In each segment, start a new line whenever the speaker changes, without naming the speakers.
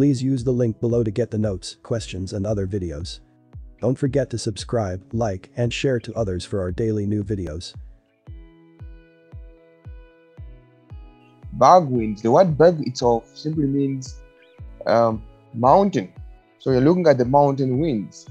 Please use the link below to get the notes, questions and other videos. Don't forget to subscribe, like and share to others for our daily new videos.
Berg winds. The word berg itself simply means um, mountain. So you're looking at the mountain winds.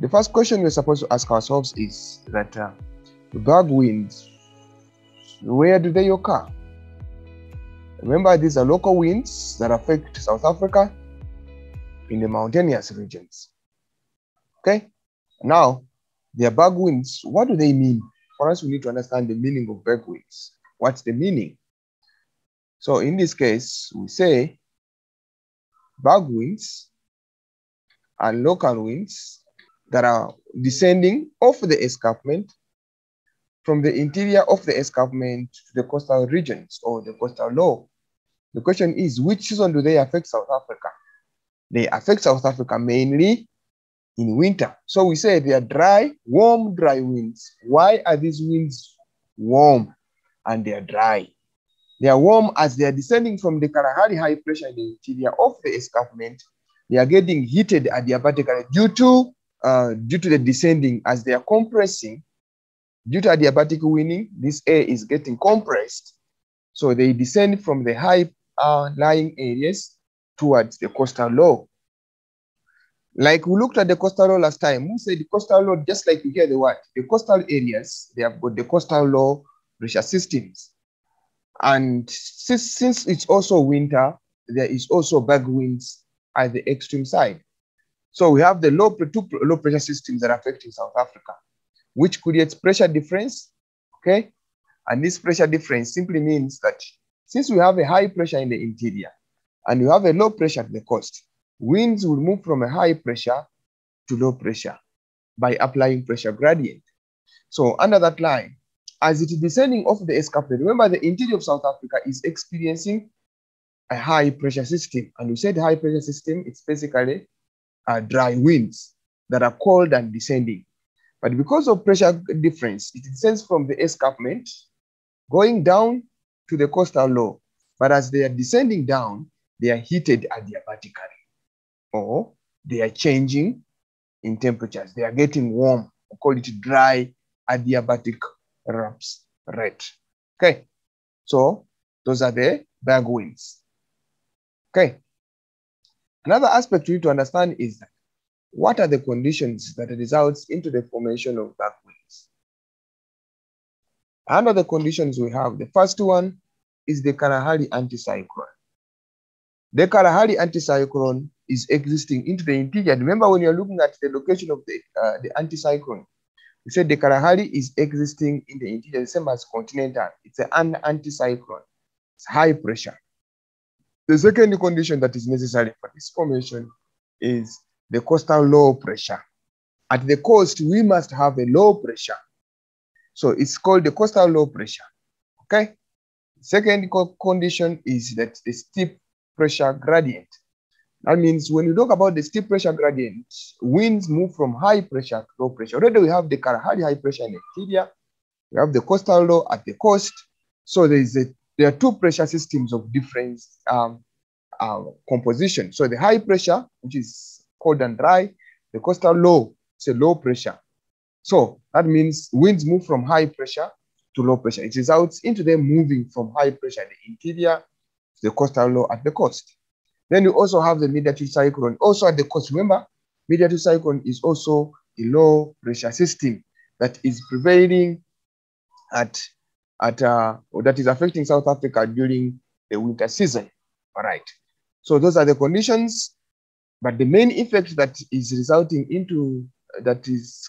The first question we're supposed to ask ourselves is that uh, berg winds, where do they occur? Remember, these are local winds that affect South Africa in the mountainous regions. Okay, now the berg winds, what do they mean? For us, we need to understand the meaning of berg winds. What's the meaning? So in this case, we say berg winds are local winds that are descending off the escarpment from the interior of the escarpment to the coastal regions or the coastal low. The question is, which season do they affect South Africa? They affect South Africa mainly in winter. So we say they are dry, warm, dry winds. Why are these winds warm and they are dry? They are warm as they are descending from the Kalahari high pressure in the interior of the escarpment. They are getting heated adiabatically due to uh, due to the descending as they are compressing. Due to adiabatic winning, this air is getting compressed. So they descend from the high uh, lying areas towards the coastal low. Like we looked at the coastal low last time, we said the coastal low, just like you hear the word, the coastal areas, they have got the coastal low pressure systems. And since, since it's also winter, there is also berg winds at the extreme side. So we have the low, two low pressure systems that are affecting South Africa, which creates pressure difference, okay? And this pressure difference simply means that since we have a high pressure in the interior and you have a low pressure at the coast, winds will move from a high pressure to low pressure by applying pressure gradient. So under that line, as it is descending off the escarpment, remember the interior of South Africa is experiencing a high pressure system. And we said high pressure system, it's basically uh, dry winds that are cold and descending. But because of pressure difference, it descends from the escarpment going down to the coastal low. But as they are descending down, they are heated adiabatically or they are changing in temperatures. They are getting warm. We call it dry adiabatic lapse rate. Okay, so those are the berg winds. Okay. Another aspect you need to understand is that what are the conditions that results into the formation of winds? Under the conditions we have, the first one is the Kalahari anticyclone. The Kalahari anticyclone is existing into the interior. Remember when you're looking at the location of the, uh, the anticyclone, we said the Kalahari is existing in the interior, the same as continental. It's an anticyclone. It's high pressure. The second condition that is necessary for this formation is the coastal low pressure. At the coast, we must have a low pressure. So it's called the coastal low pressure. Okay. Second co condition is that the steep pressure gradient. That means when you talk about the steep pressure gradient, winds move from high pressure to low pressure. Already we have the Kalahari high pressure in interior. We have the coastal low at the coast. So there is a there are two pressure systems of different um, uh, composition. So the high pressure, which is cold and dry, the coastal low, it's a low pressure. So that means winds move from high pressure to low pressure. It results into them moving from high pressure in the interior to the coastal low at the coast. Then you also have the mid-latitude cyclone. Also at the coast, remember, mid-latitude cyclone is also a low pressure system that is prevailing at at uh, that is affecting South Africa during the winter season. All right. So those are the conditions, but the main effect that is resulting into that is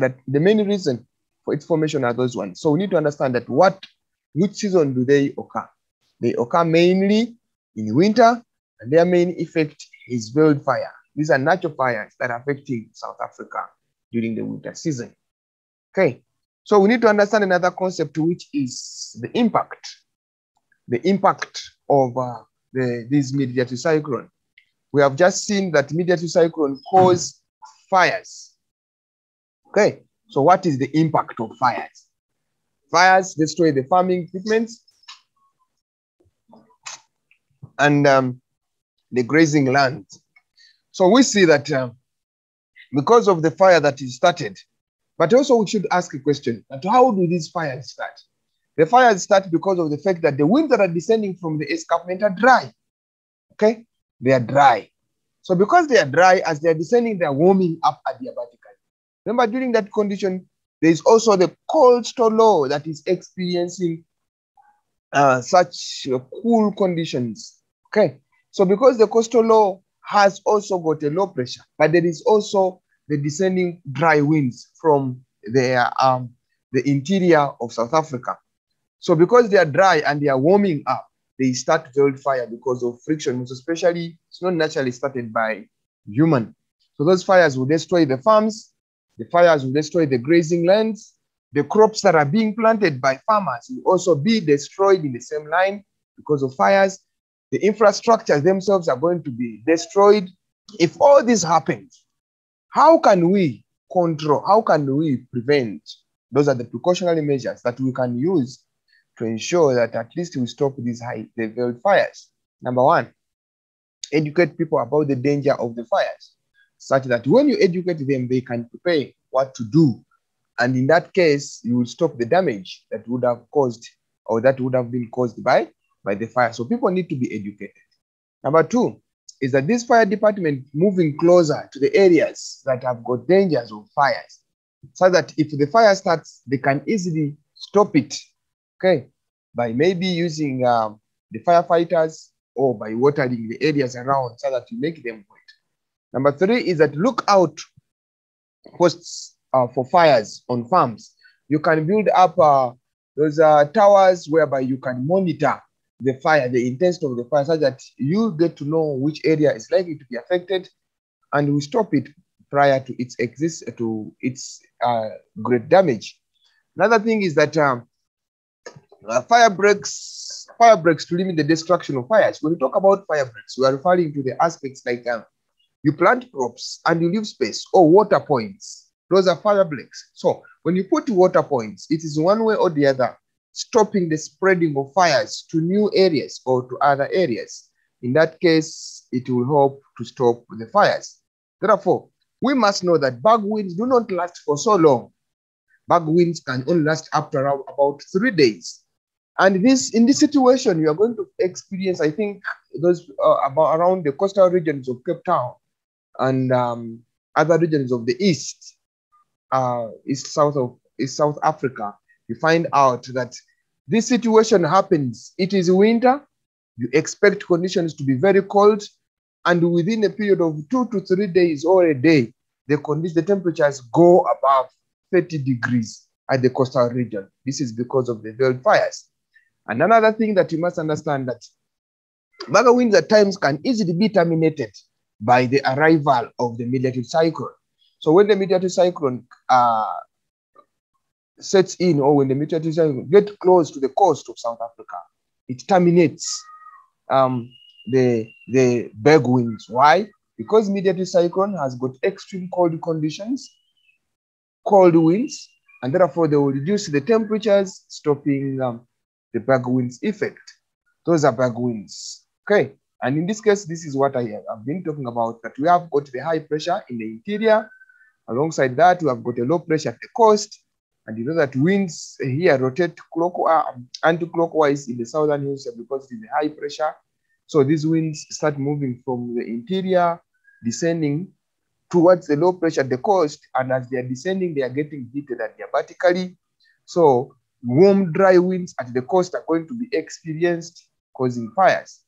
that the main reason for its formation are those ones. So we need to understand that what which season do they occur? They occur mainly in winter, and their main effect is wildfire. These are natural fires that are affecting South Africa during the winter season. Okay, so we need to understand another concept, which is the impact, the impact of uh, the, this mid-latitude cyclone. We have just seen that mid-latitude cyclone cause fires. Okay, so what is the impact of fires? Fires destroy the farming equipment, and um, the grazing land. So we see that uh, because of the fire that is started, but also we should ask a question that how do these fires start? The fires start because of the fact that the winds that are descending from the escarpment are dry. Okay, they are dry. So because they are dry, as they are descending, they are warming up adiabatically. Remember, during that condition, there is also the coastal low that is experiencing uh, such uh, cool conditions. Okay, so because the coastal low has also got a low pressure, but there is also the descending dry winds from the, um, the interior of South Africa. So because they are dry and they are warming up, they start to build fire because of friction, especially it's not naturally started by human. So those fires will destroy the farms, the fires will destroy the grazing lands, the crops that are being planted by farmers will also be destroyed in the same line because of fires. The infrastructures themselves are going to be destroyed. If all this happens, how can we control, how can we prevent? Those are the precautionary measures that we can use to ensure that at least we stop these high level fires. Number one, educate people about the danger of the fires, such that when you educate them, they can prepare what to do. And in that case, you will stop the damage that would have caused or that would have been caused by, by the fire. So people need to be educated. Number two is that this fire department moving closer to the areas that have got dangers of fires, so that if the fire starts, they can easily stop it okay, by maybe using um, the firefighters or by watering the areas around so that you make them wet. Number three is that look out posts uh, for fires on farms. You can build up uh, those uh, towers whereby you can monitor the fire, the intensity of the fire, so that you get to know which area is likely to be affected, and we stop it prior to its exist to its uh, great damage. Another thing is that um, uh, fire breaks, fire breaks to limit the destruction of fires. When we talk about fire breaks, we are referring to the aspects like um, you plant crops and you leave space or water points. Those are fire breaks. So when you put water points, it is one way or the other stopping the spreading of fires to new areas or to other areas. In that case, it will help to stop the fires. Therefore, we must know that berg winds do not last for so long. Berg winds can only last up to around about three days. And this, in this situation, you are going to experience, I think, those uh, about around the coastal regions of Cape Town and um, other regions of the east, uh, east south of east South Africa. You find out that this situation happens. It is winter. You expect conditions to be very cold, and within a period of two to three days or a day, the condition, the temperatures go above 30 degrees at the coastal region. This is because of the veld fires. And another thing that you must understand that mega winds at times can easily be terminated by the arrival of the mid-latitude cyclone. So when the mid-latitude cyclone uh, sets in or when the mid-latitude cyclone get close to the coast of South Africa, it terminates um, the, the berg winds. Why? Because mid-latitude cyclone has got extreme cold conditions, cold winds, and therefore they will reduce the temperatures, stopping um, the berg winds effect. Those are berg winds. Okay. And in this case, this is what I have been talking about, that we have got the high pressure in the interior. Alongside that, we have got a low pressure at the coast. And you know that winds here rotate clockwise, um, anti-clockwise in the southern hemisphere because it is a high pressure. So these winds start moving from the interior, descending towards the low pressure at the coast. And as they are descending, they are getting heated adiabatically. So warm, dry winds at the coast are going to be experienced, causing fires.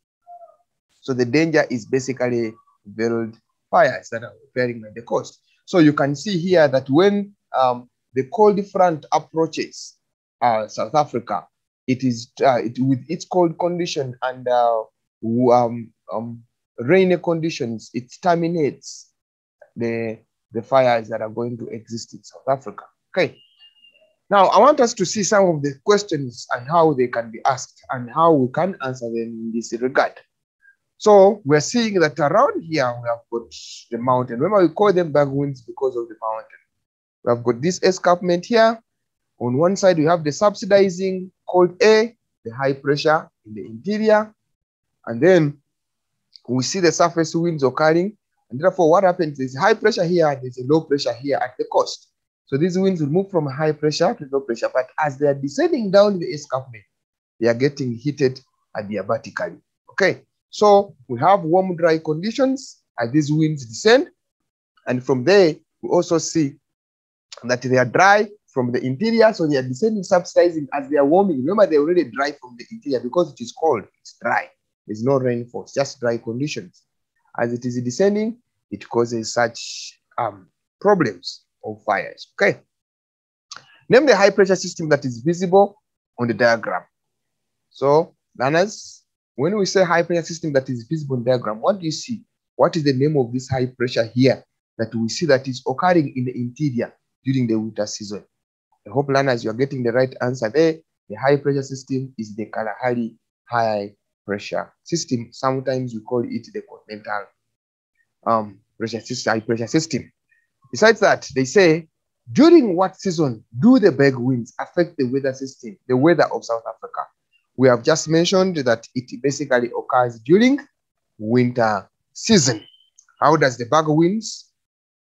So the danger is basically veld fires that are occurring at the coast. So you can see here that when um, the cold front approaches uh, South Africa, it is uh, it, with its cold condition and uh, um, um, rainy conditions, it terminates the, the fires that are going to exist in South Africa. Okay. Now, I want us to see some of the questions and how they can be asked and how we can answer them in this regard. So we're seeing that around here we have got the mountain. Remember, we call them berg winds because of the mountain. We have got this escarpment here. On one side, we have the subsidizing cold air, the high pressure in the interior. And then we see the surface winds occurring. And therefore, what happens is high pressure here, and there's a low pressure here at the coast. So these winds will move from high pressure to low pressure. But as they are descending down the escarpment, they are getting heated adiabatically. Okay, so we have warm, dry conditions as these winds descend. And from there, we also see that they are dry from the interior. So they are descending, subsidizing as they are warming. Remember, they're already dry from the interior because it is cold, it's dry. There's no rainfall, just dry conditions. As it is descending, it causes such um, problems of fires. Okay. Name the high pressure system that is visible on the diagram. So, learners, when we say high pressure system that is visible in diagram, what do you see? What is the name of this high pressure here that we see that is occurring in the interior during the winter season? I hope learners, you are getting the right answer there. The high pressure system is the Kalahari high pressure system. Sometimes we call it the continental um, pressure system, high pressure system. Besides that, they say, during what season do the big winds affect the weather system, the weather of South Africa? We have just mentioned that it basically occurs during winter season. How does the berg winds,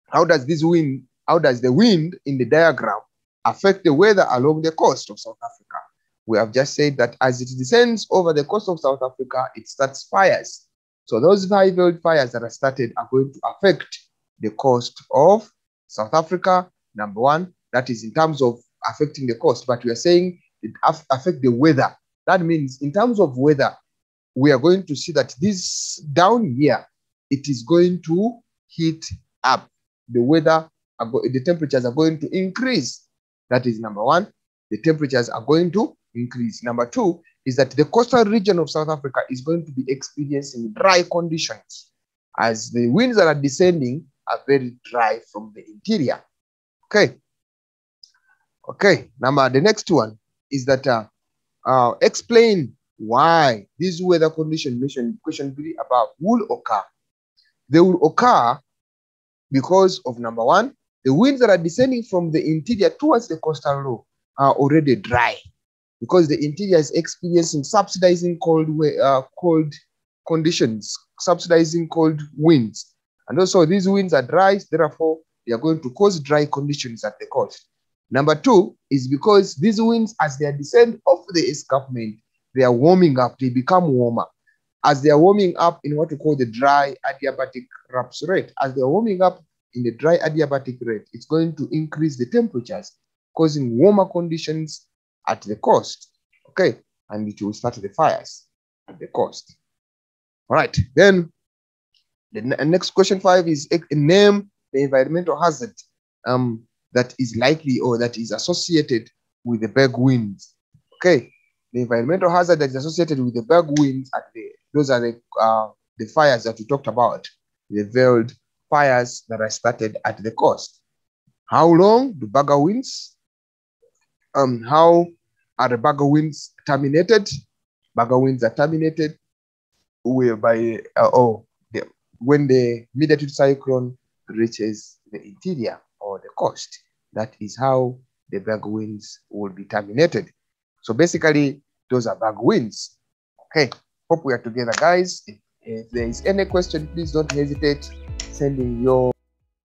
how does this wind, how does the wind in the diagram affect the weather along the coast of South Africa? We have just said that as it descends over the coast of South Africa, it starts fires. So those five fires that are started are going to affect the coast of South Africa, number one. That is in terms of affecting the coast, but we are saying it affect the weather. That means in terms of weather, we are going to see that this down here, it is going to heat up. The weather, the temperatures are going to increase. That is number one. The temperatures are going to increase. Number two is that the coastal region of South Africa is going to be experiencing dry conditions as the winds that are descending are very dry from the interior. Okay. Okay. Number the next one is that uh, uh, explain why this weather condition mentioned question three about will occur. They will occur because of number one, the winds that are descending from the interior towards the coastal low are already dry because the interior is experiencing subsidizing cold, uh, cold conditions, subsidizing cold winds. And also these winds are dry, therefore they are going to cause dry conditions at the coast. Number two is because these winds, as they descend off the escarpment, they are warming up, they become warmer. As they are warming up in what we call the dry adiabatic rupture rate, as they are warming up in the dry adiabatic rate, it's going to increase the temperatures, causing warmer conditions at the coast. Okay, and it will start the fires at the coast. All right, then the next question five is name the environmental hazard um, that is likely or that is associated with the big winds. Okay, the environmental hazard that is associated with the big winds at the those are the uh, the fires that we talked about, the veld fires that are started at the coast. How long do bagger winds? Um, how are the bagger winds terminated? Bagger winds are terminated whereby uh, oh the, when the mid-latitude cyclone reaches the interior or the coast. That is how the berg winds will be terminated. So basically, those are berg winds. Okay, hope we are together, guys. If, if there is any question, please don't hesitate sending your